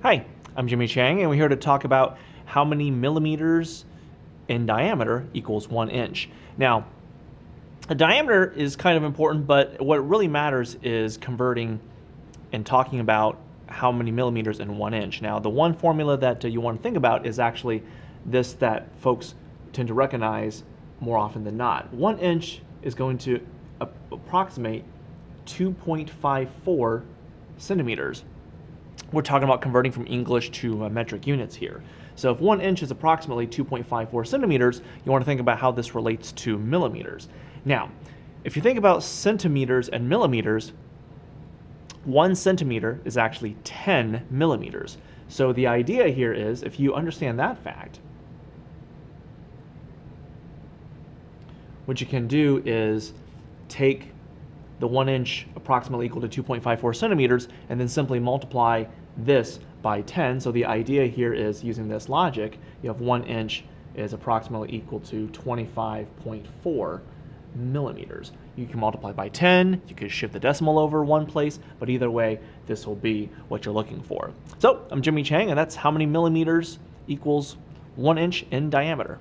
Hi, I'm Jimmy Chang, and we're here to talk about how many millimeters in diameter equals one inch. Now, a diameter is kind of important, but what really matters is converting and talking about how many millimeters in one inch. Now, the one formula that you want to think about is actually this that folks tend to recognize more often than not. One inch is going to approximate 2.54 centimeters we're talking about converting from English to uh, metric units here. So if one inch is approximately 2.54 centimeters, you want to think about how this relates to millimeters. Now, if you think about centimeters and millimeters, one centimeter is actually 10 millimeters. So the idea here is, if you understand that fact, what you can do is take the one inch approximately equal to 2.54 centimeters, and then simply multiply this by 10. So the idea here is using this logic, you have one inch is approximately equal to 25.4 millimeters. You can multiply by 10, you could shift the decimal over one place, but either way, this will be what you're looking for. So I'm Jimmy Chang, and that's how many millimeters equals one inch in diameter.